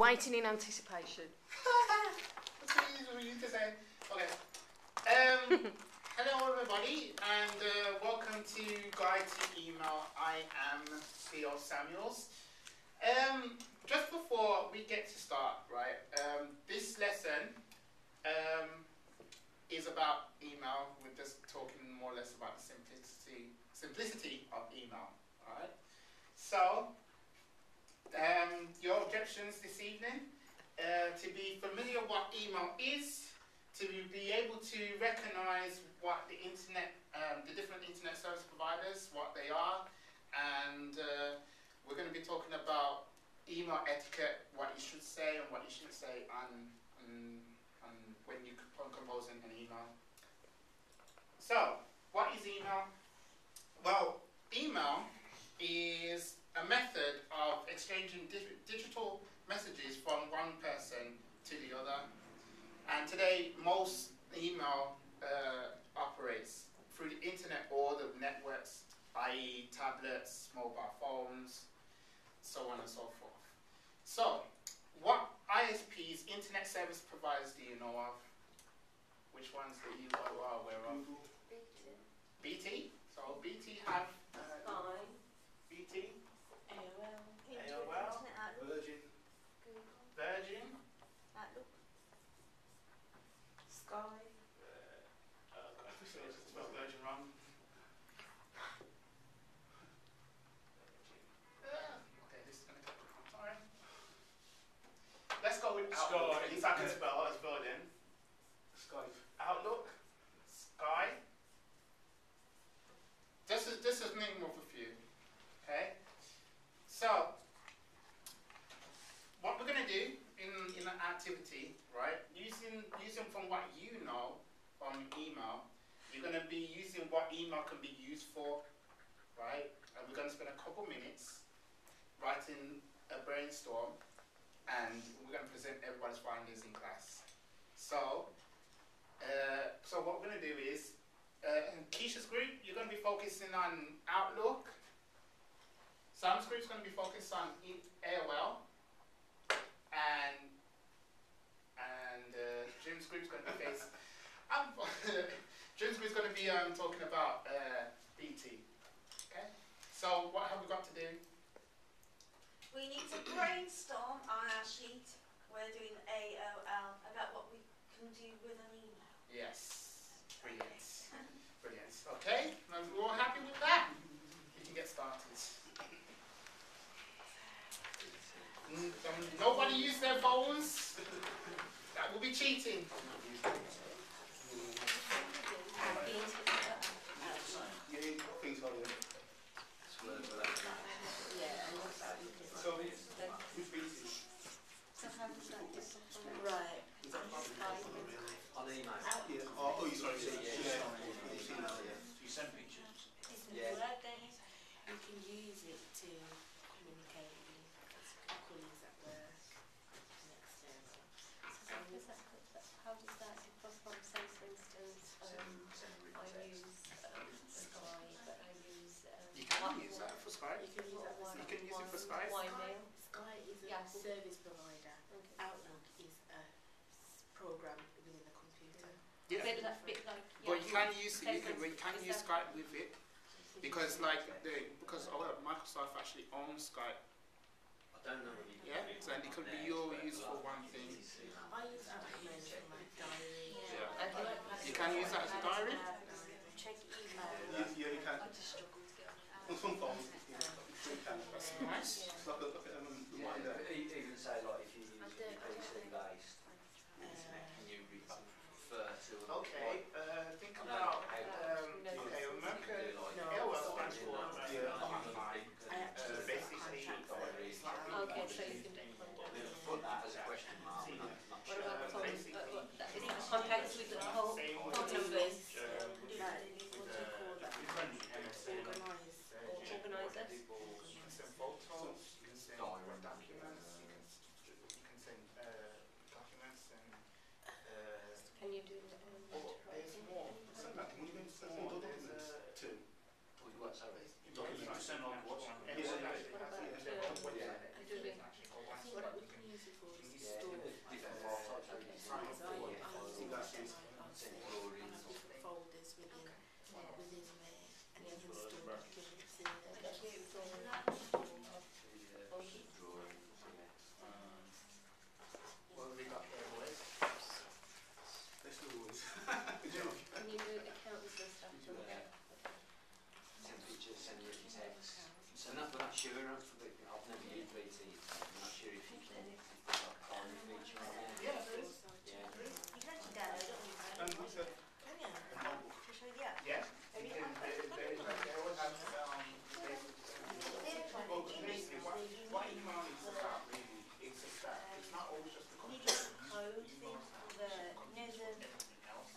Waiting in anticipation. That's what you, what to say. Okay. Um, hello, everybody, and uh, welcome to Guide to Email. I am Theo Samuels. Um, just before we get to start, right, um, this lesson um, is about email. We're just talking more or less about the simplicity, simplicity of email, alright? So, um, your objections this evening, uh, to be familiar what email is, to be able to recognize what the internet, um, the different internet service providers, what they are, and uh, we're going to be talking about email etiquette, what you should say and what you shouldn't say and, on, on when you're composing an email. So, what is email? Well, email is a method of exchanging di- digital messages from one person to the other. And today, most email uh, operates through the internet or the networks, i.e., tablets, mobile phones, so on and so forth. So, what ISPs, internet service providers, do you know of? Which ones do you are aware of? BT. So BT have uh, BT. AOL. AOL. Virgin. Virgin. Sky. Uh, I think so, it's spelled Virgin wrong. Uh, okay, this is gonna take some time. Let's go with Outlook. Sky. At least I can spell as Virgin. Skype. Outlook. Sky. This is this is name of a few. Okay. So what we're gonna do in in an activity, right? Using using from what you know from email, you're gonna be using what email can be used for, right? And we're gonna spend a couple minutes writing a brainstorm, and we're gonna present everybody's findings in class. So, uh, so what we're gonna do is, uh, in Keisha's group, you're gonna be focusing on Outlook. Sam's group's gonna be focused on AOL and and uh, Jim's group's going to be. Um, Jim's group's going to be um, talking about uh, BT. Okay. So what have we got to do? We need to brainstorm on our sheet. We're doing AOL about what we can do with an email. Yes. Brilliant. Brilliant. Okay. We're all happy with that. We can get started. Mm, um, nobody use their phones. That will be cheating. Right. Yeah. Oh, You need things on you. So, which BT? Right. On email. Yeah. Oh, oh, you sorry. Yeah, Yeah. yeah. Yeah. You send pictures. It's Yeah. word then. You can use it to communicate with colleagues at work and external. How does that, how does that differ from, say, for instance, um, I use um, Sky, but I use um, You can Wi- use that for Skype. You can use that Wi- You can use it for Skype. Wi-Mail. Sky is a Yeah. service provider. Okay. Outlook is a s- program within the computer. Yeah. Bit like, bit like, yeah. But you can use you can you can use Skype with it because like the because oh, well, Microsoft actually owns Skype. I don't know whether you Yeah, can so it could be your use for one thing. I use Outlook for my diary. Yeah. I like having You can use that as a diary. Check email. Yeah, yeah, you can. I just struggle to get on. On some phones, you know, you can. That's nice. Like a, like a um, reminder. Even say like if you use I it don't- I PC don't based internet, can you re- refer to a Okay, uh, think I about know um, No. okay, remember No. AOL stands for Yeah. online. I actually Uh, basically, it's not really Okay, much so you anything. can do Put that as a question mark. See, not- not What sure. about Uh, phone, uh, basically, what, that is it contacts with the whole, Same phone with numbers, um, Right, what do you call that? MSN. Organise. or organisers? You can send photos, you can send Diary. documents, you for is the Yeah, store. the different file types. Okay, really. so Because I, I File use types. it That's and it. I, I Send store drawings. and have different folders within, within there and then Well, install right. documents in there. Thank you. So, Yeah, some drawings, yeah. Um, what have we got there, boys? Let's do always. Good job. Can you do accountants and stuff on there? Send pictures, send written text. So that, but that's sure, I've I've never used BT, I'm not sure if you can, if there's like a calling feature on there. Yeah, there is. Yeah. You can actually download it on your phone. And what's that? Can you? A notebook. To show you, yeah. Yeah, you can, they, they, they always have, um, they, well, basically, what, what email is about really, it's just that, it's not always just the You content. need a code thing for the, you know, the, Everything else,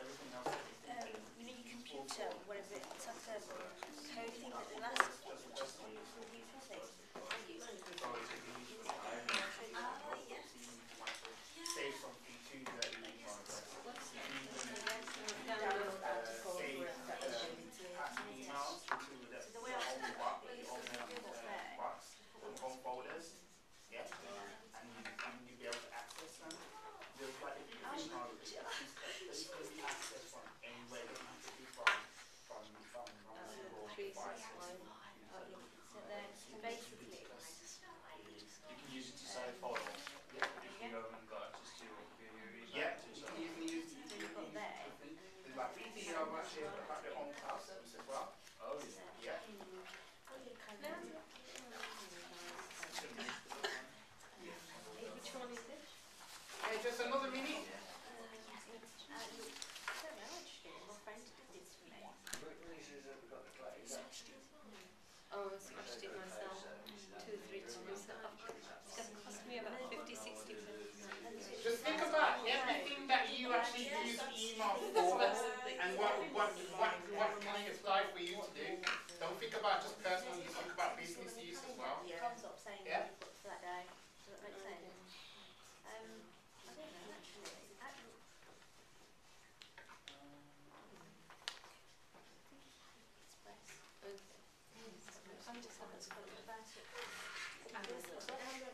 everything else is um, you know, your computer, whatever, it's like a code thing that lasts on your computer thing. I use it. Ah, yeah. Save something to the email address. What's You can even, download? uh, save, uh, past emails into the, So the the way I home box, the Well, home, it's what's uh, there. box, the home folders, yeah, and you, and you'll be able to access them. There's like a email, it's, it's, it's access from anywhere, it doesn't have to be from, from, from, from a single Three, six, device. one, outlook. So then, basically, You can use it to save files. Yeah. If you haven't got access to your computer, you use Yeah, that to you save. can even use, you So can you've got use, there. there's like BT, I'm actually about the home cloud service as well, Oh, yeah. yeah. which one is it? Hey, just another minute. Oh, I smashed it myself. Two, three, two myself. It's going to cost me about 50, 60 quid. Just think about everything that you actually use email for and what, what, what, what can I apply for you to do. Don't think about just personal use, think about business use as well. Don't stop saying to that guy. So it comes up saying Yeah. what you put for that day. Does that make sense? Um, I don't know actually. Actually, Express. Okay. I'm just having a think about it. I don't have anything. Express there.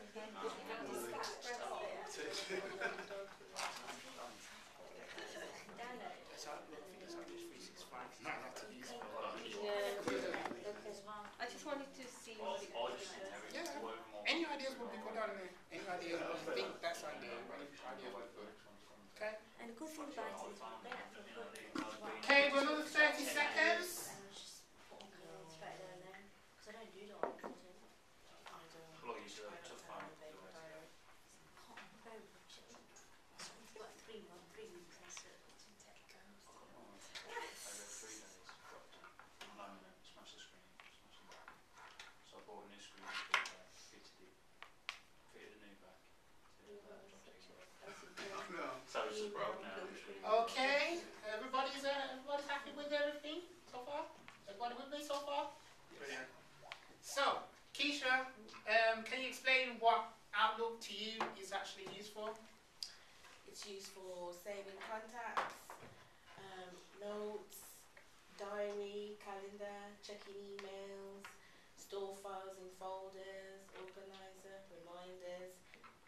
Download. It's out, I think it's out just three six five. No, not to use. Yeah. Okay. I just wanted to see what it I was. Yeah. all over my. Any ideas would be good on there. Any ideas, I think that's idea, any ideas would be good. Okay, And the good thing about it is you don't have to put okay, we're another thirty seconds. and just put on the straight there and then, because I don't do that all the time. I don't. Like you said, I it's don't a fun. have a paper diary. Oh, very much. So we've got three months, three weeks, that's it. It's in tech. I read three days, dropped it, laminate, smashed the screen, smashed the back. So I bought a new screen, fitted it, fitted it, fitted a new back. fitted it, dropped it again. No. So it's just broke now. Okay, everybody's, uh, everybody's happy with everything so far? Everybody with me so far? Brilliant. So, Keisha, um, can you explain what Outlook to you is actually used for? It's used for saving contacts, um, notes, diary, calendar, checking emails, store files in folders, organizer, reminders,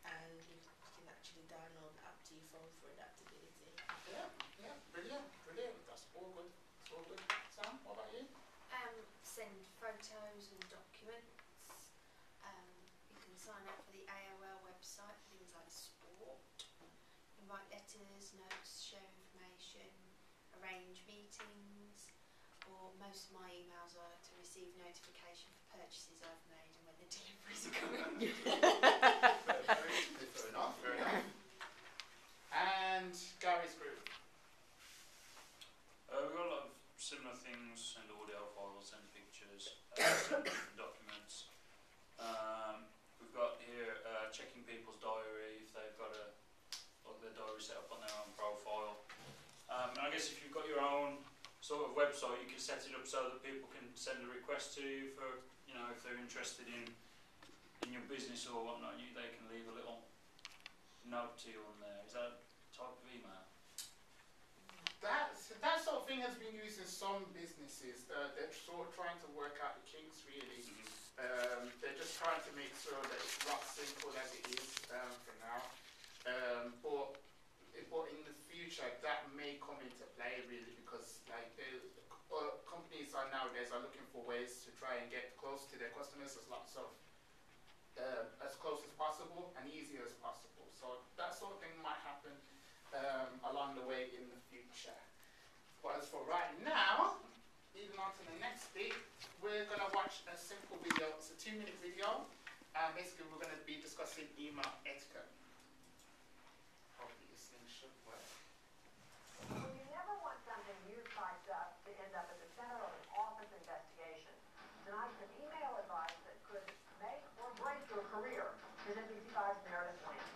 and you can actually download the app to your phone for adaptability. Yeah, yeah, brilliant, brilliant. That's all good. That's all good. Sam, what about you? um, send photos and documents. Um, you can sign up for the AOL website for things like sport, and write letters, notes, share information, arrange meetings, or most of my emails are to receive notification for purchases I've made and when the deliveries are coming. Fair enough, fair enough. And Gary's group. Uh, we've got a lot of similar things, send audio files, send pictures, uh, send documents. Um, we've got here uh, checking people's diary if they've got a like their diary set up on their own profile. Um, and I guess if you've got your own sort of website, you can set it up so that people can send a request to you for you know if they're interested in in your business or whatnot. You, they can leave a little note to you on there. Is that a type of email? That, that sort of thing has been used in some businesses. Uh, they're sort of trying to work out the kinks really. Um, they're just trying to make sure that it's not simple as it is um, for now. Um, but, but in the future, that may come into play really because like uh, companies are nowadays are looking for ways to try and get close to their customers as lots of uh, as close as possible and easy as possible. So that sort of thing might happen um, along the way in the future. But as for right now, leading on to the next bit, we're going to watch a simple video. It's a two minute video. And basically, we're going to be discussing email etiquette. Hopefully, this thing should work. Well, you never want something you typed up to end up at the center of an office investigation. Tonight, some email advice that could make or break your career. Here's NBC5's Meredith Land.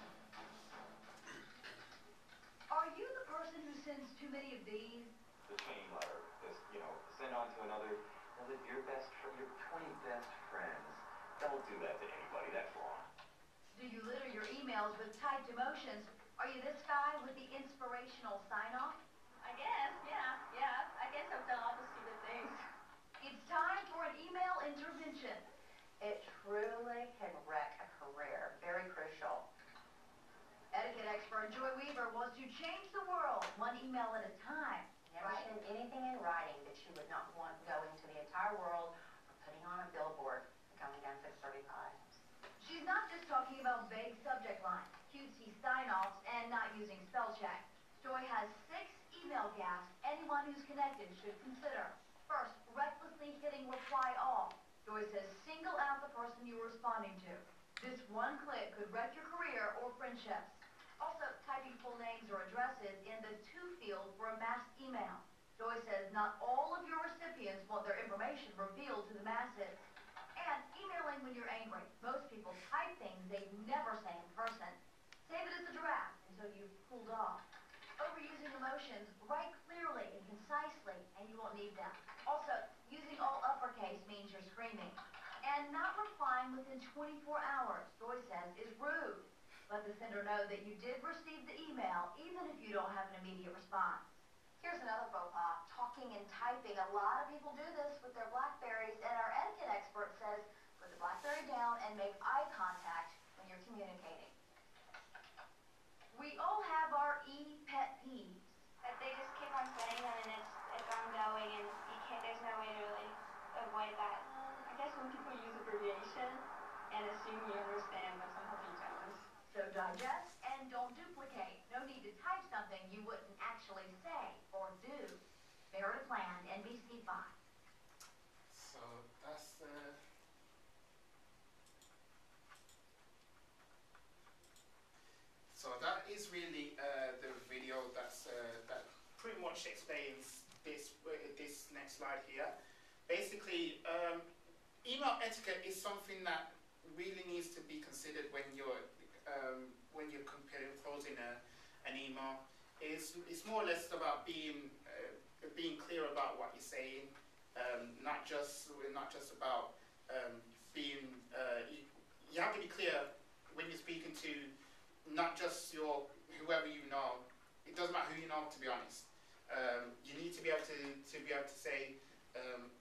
Are you the person who sends too many of these? the chain letter, just, you know, send on to another, another, your best, fr- your twenty best friends. Don't do that to anybody, that's wrong. Do you litter your emails with typed emotions? Are you this guy with the inspirational sign-off? I guess, yeah, yeah. I guess I've done all the stupid things. It's time for an email intervention. It truly can wreck a career. Very crucial. Expert Joy Weaver was to change the world one email at a time. Never send anything in writing that you would not want going to the entire world or putting on a billboard like only done 635. She's not just talking about vague subject lines, cutesy sign-offs, and not using spell check. Joy has six email gaps anyone who's connected should consider. First, recklessly hitting reply all. Joy says single out the person you're responding to. This one click could wreck your career or friendships. Names or addresses in the to field for a mass email. Joy says not all of your recipients want their information revealed to the masses. And emailing when you're angry. Most people type things they'd never say in person. Save it as a draft until you've cooled off. Overusing emotions, write clearly and concisely, and you won't need them. Also, using all uppercase means you're screaming. And not replying within 24 hours, Joy says, is rude. Let the sender know that you did receive the email, even if you don't have an immediate response. Here's another faux pas, talking and typing. A lot of people do this with their Blackberries, and our etiquette expert says put the Blackberry down and make eye contact when you're communicating. We all have our e-pet peeves. But they just keep on saying them and it's, it's ongoing and you can't, there's no way to really avoid that. I guess when people use abbreviation and assume you understand, but sometimes you don't. So digest and don't duplicate. No need to type something you wouldn't actually say or do. Meredith Land, NBC5. So that's uh, so that is really uh, the video that's uh, that pretty explains this uh, this next slide here. Basically, um, email etiquette is something that really needs to be considered when you're um, when you're comparing closing a, an email. It's, it's more or less about being uh, being clear about what you're saying, um, not just not just about um, being. Uh, you, you have to be clear when you're speaking to not just your whoever you know. It doesn't matter who you know, to be honest. Um, you need to be able to to be able to say um,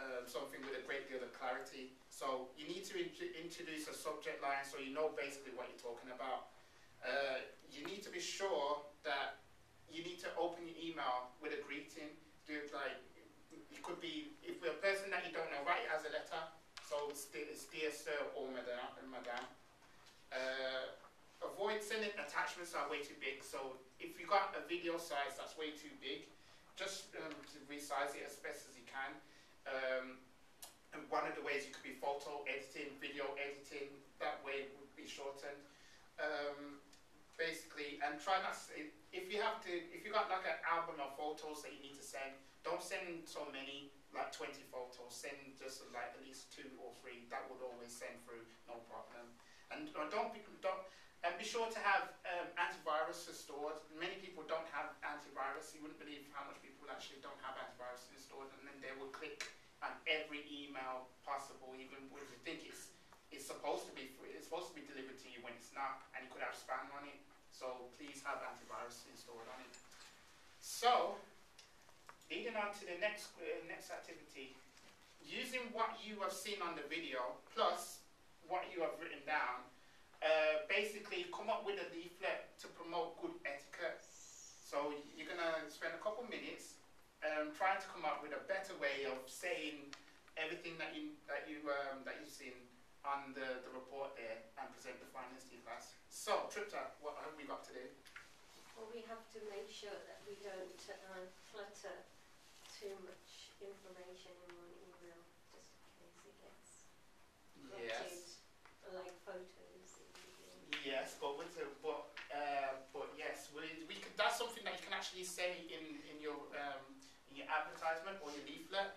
um, something with a great deal of clarity. So you need to int- introduce a subject line so you know basically what you're talking about. Uh, you need to be sure that you need to open your email with a greeting. Do it like it could be if we're a person that you don't know, write it as a letter. So it's dear sir or madam. madam. Uh, avoid sending attachments that are way too big. So if you got a video size that's way too big, just um, to resize it as best as you can. Um, and one of the ways you could be photo editing, video editing, that way it would be shortened. Um, basically, and try not, if- you have to, if you got like an album of photos that you need to send, don't send so many, like 20 photos, send just like at least two or three, that would always send through, no problem. And uh, don't don't, and be sure to have um, antivirus installed. Many people don't have antivirus. You wouldn't believe how much people actually don't have antivirus installed, and then they will click on every email possible, even when you think it's it's supposed to be free, it's supposed to be delivered to you when it's not, and you could have spam on it. So please have antivirus installed on it. So, leading on to the next uh, next activity. using what you have seen on the video plus what you have written down, uh, basically come up with a leaflet to promote good etiquette. So you're gonna spend a couple minutes um, trying to come up with a better way of saying everything that you that you um, that you've seen on the, the report there and present the findings to your class. So Tripta, what have we got today? Well, we have to make sure that we don't uh, clutter too much information in one email, just in case it gets corrupted, like photos. Yes, but with the but uh, but yes, we, we could, that's something that you can actually say in in your um, in your advertisement or your leaflet.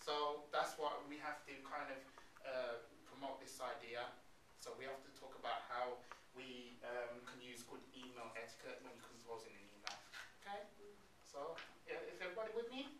So that's what we have to kind of uh, promote this idea. So we have to talk about how we um, can use good email etiquette when you're composing an email. Okay. So yeah, is everybody with me?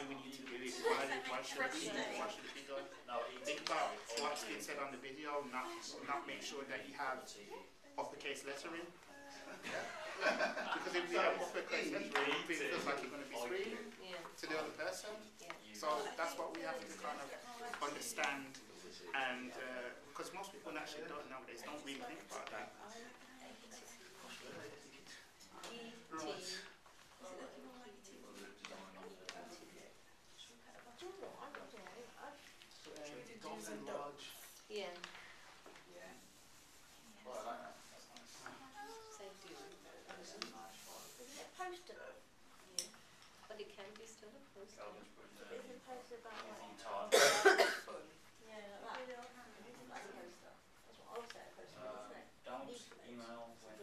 do we need to do it? Why, why should it be done? Why should it be done? No, Think about what's being said on the video. Not, not make sure that you have uppercase lettering. because if you have uppercase lettering, it feels like you're going to be screaming to the other person. Yeah. So that's what we have to kind of understand, and uh, because most people actually don't nowadays don't really think about that. E-T. Dogs and large. Yeah. Well, I like that. That's nice. Say do. Isn't it poster? Yeah. But it can be still a poster. I'll just put it Is it posted about like? on time. Yeah, like that. Like a poster. That's what I would say a poster, Uh, isn't it? don't email when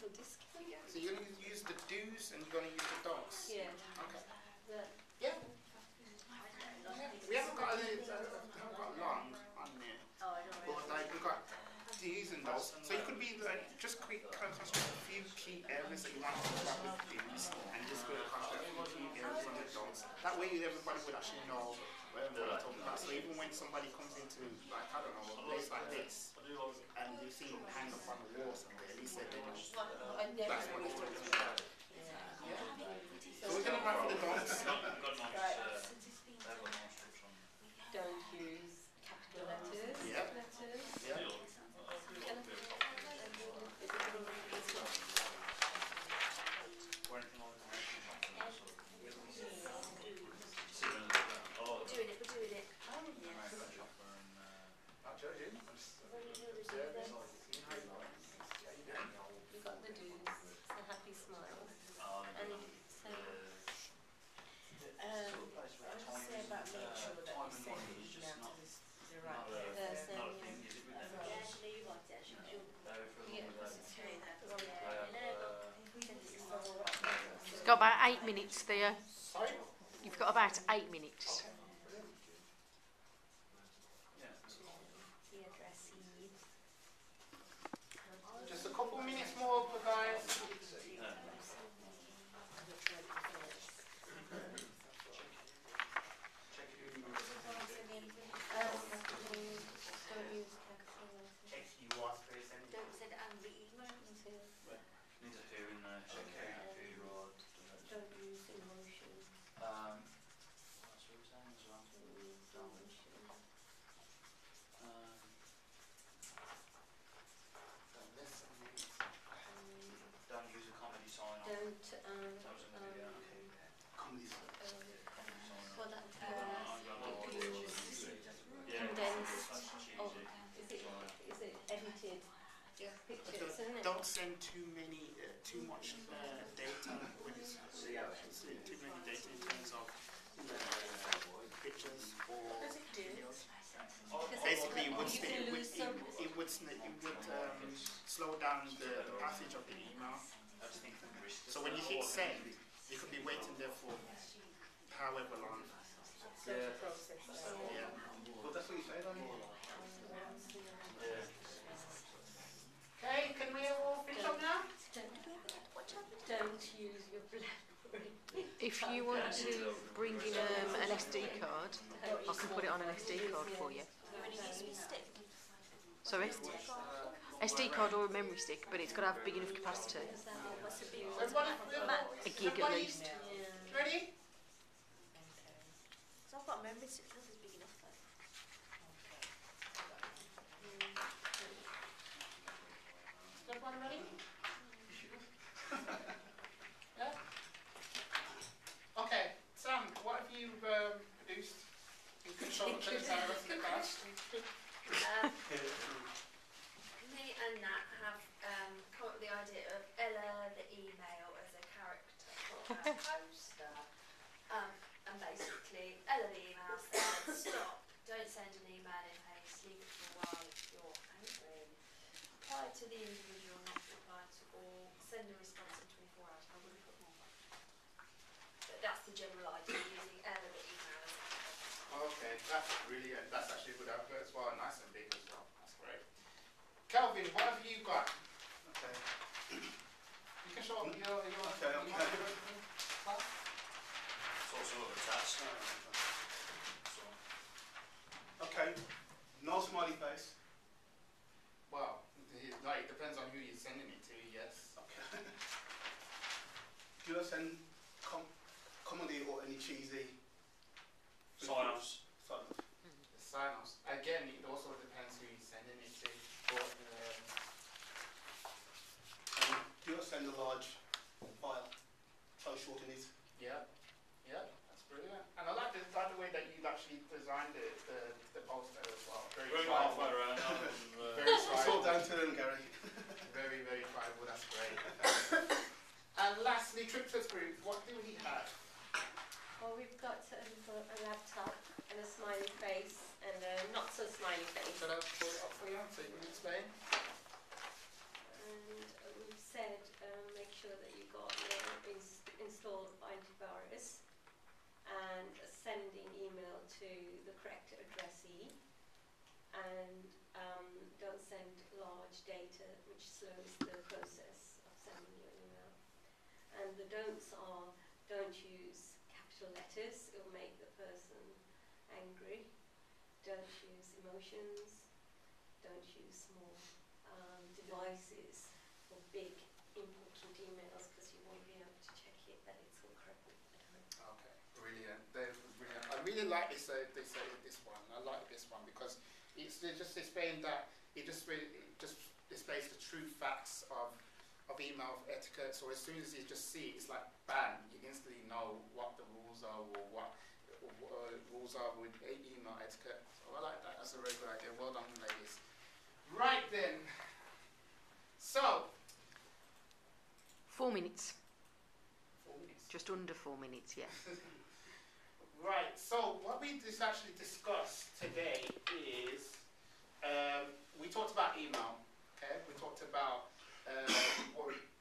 little discount. So you're going to use the do's and you're going to use the don'ts. Yeah. Okay. The, Yeah. We haven't got any, haven't got long on there, oh, I don't but like we've got do's and don'ts. So you could be like just quick concentrate on a few key areas that you want to talk about with do's, and just go concentrate on a few key areas on the don'ts. That way everybody would actually know what we're talking about. So even when somebody comes into like I don't know a place like this, and you see them hang up on the wall somewhere, at least they know. I never That's know what what it's it's talking about. Yeah. Yeah. So we're gonna run for the don'ts. Got nice, Right. uh, they've got nice strips on. Don't use capital letters. Yep. Letters. Yeah. Or anything like that. Similar to that. Oh, We're doing it, we're doing it. American shopper and, uh, You've got the do's, the happy smile, oh, they've and got, so uh, Um, I would say about make sure that you send it out to the, the right not a, person. not a thing, is it with them? As well. They're for the Yeah, one with because them. it's very They have, uh, It's got about eight minutes there. Sorry. You've got about eight minutes. addressee. Just a couple minutes more, guys. Yeah. Um, don't use capital letters. You are space and Don't send angry emails. Needs a who in there, check out who or, Don't use emotion. Um, what we're saying as well. Don't use emotion. Um, don't use a comedy sign off. Don't, um, That was a um, video. Comedy um, Comedy sign off. for that, Uh, uh, I'm going to use Yeah, condensed, that's oh, is it, is it edited Yeah. pictures, isn't it? Don't send too many, uh, too much uh, data when it's it's, uh, too many data in terms of uh, pictures or What does it do? videos. Oh, Basically, it would, You st- can it would, lose it, some. it would, sn- it would um, slow down the, the passage of the email. I just think the risk is So when you hit send, you could be waiting there for however long. So to process that. Yeah. Well, that's what you say, don't you? Yeah. Okay, can we all finish up now? Don't use your BlackBerry. If you want to bring in um, an SD card, I can put it on an SD card for you. Sorry? SD card or a memory stick, but it's got to have a big enough capacity. A gig at least. Ready? So I've got a memory stick, this is big enough though. Everybody ready? yeah? Okay, Sam, what have you um, produced? You can show the rest of the class. Um, me and Nat have um, come up with the idea of Ella the email as a character for our poster. Um, and basically, Ella the email said, stop, don't send an email in haste, leave it for a while if you're angry. Reply to the individual, not reply to all, send a response in 24 hours. I wouldn't put more. But that's the general idea, using Ella the email as. Okay, that's really, brilliant. That's actually a good advert as well, nice and big as well. That's great. Kelvin, what have you got? Okay. You can show up your, your, Okay, your, okay. It's also attached. So, Okay. No smiley face. Well, it, like, it depends on who you're sending it to, yes. Okay. Do you send com- comedy or any cheesy? sign-offs. Sign Sign-offs. Again, it also depends who you're sending it to. But, um, And do you send a large file? So short it is. yeah, yeah, that's brilliant. And I like the, like the way that you've actually designed the, the, the poster as well. Very We're tribal. halfway around now. and, uh, Very It's all down to them, Gary. Very, very tribal. That's great. and lastly, Tripta's Group. What do we have? Well, we've got a laptop and a smiley face and a not so smiley face. So I'll pull it up for you so you can explain. And we've said um, make sure that you got your ins installed antivirus and sending email to the correct addressee and um, don't send large data which slows the process of sending your email. And the don'ts are don't use letters, it will make the person angry. Don't use emotions, don't use small um, devices for big important emails because you won't be able to check it that it's all correct. Okay, brilliant. Brilliant. I really like this. Uh, this uh, this one. I like this one because it's just displaying that it just really, it just displays the true facts of of email etiquette. So as soon as you just see it, it's like bang, you instantly know what the rules are or what uh, rules are with email etiquette. So I like that. That's a very good idea. Well done, ladies. Right then. So Four minutes. four minutes. Just under four minutes, yeah. Right, so what we just actually discussed today is um, we talked about email, okay? We talked about uh,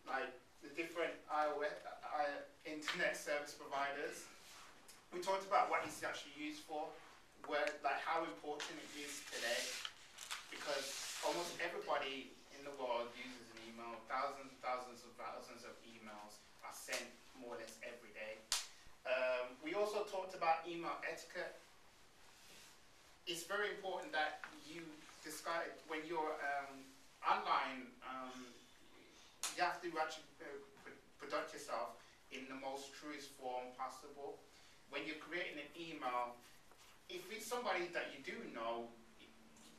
like the different iOS, uh, internet service providers. We talked about what it's actually used for, where like how important it is today, because almost everybody in the world uses an email. Thousands, thousands of thousands of emails are sent more or less every day. Um, we also talked about email etiquette. It's very important that you discuss when you're um, online. Um, you have to actually uh, conduct yourself in the most truest form possible. When you're creating an email, if it's somebody that you do know,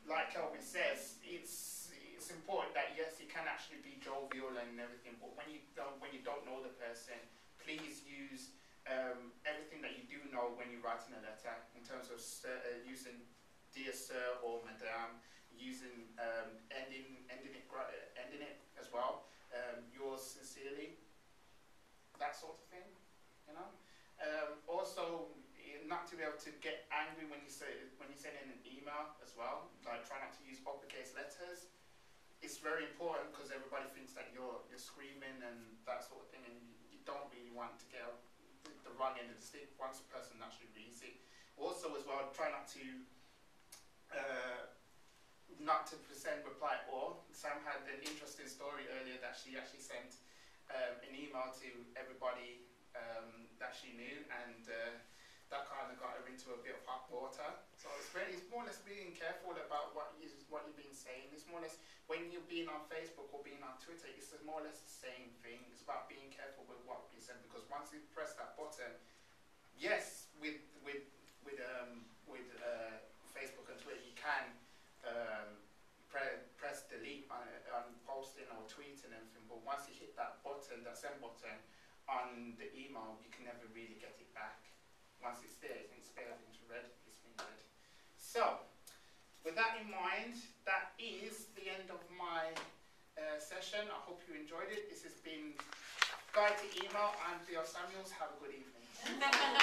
like Kelvin says, it's it's important that yes, it can actually be jovial and everything. But when you don't when you don't know the person, please use um, everything that you do know when you're writing a letter in terms of uh, using dear sir or madam, using um, ending ending it uh, ending it as well. Um, yours sincerely, that sort of thing, you know. Um, also, not to be able to get angry when you say when you send in an email as well. Like try not to use uppercase letters. It's very important because everybody thinks that you're you're screaming and that sort of thing, and you, don't really want to get the, wrong end of the stick once a person actually reads it. Also, as well, try not to uh, not to send reply all. Sam had an interesting story earlier that she actually sent um, an email to everybody um, that she knew, and uh, that kind of got her into a bit of hot water. So it's very, it's more or less being careful about what you what you've been saying. It's more or less when you're being on Facebook or being on Twitter, it's more or less the same thing. It's about being careful with what you said because once you press that button, yes, with with with um, with uh, Facebook and Twitter, you can um, pre- press delete on, on posting or tweeting and everything. But once you hit that button, that send button on the email, you can never really get it back. Once it's there, it's spared into red. It's been read. So, with that in mind, that is the end of my uh, session. I hope you enjoyed it. This has been Guide to Email. I'm Theo Samuels. Have a good evening.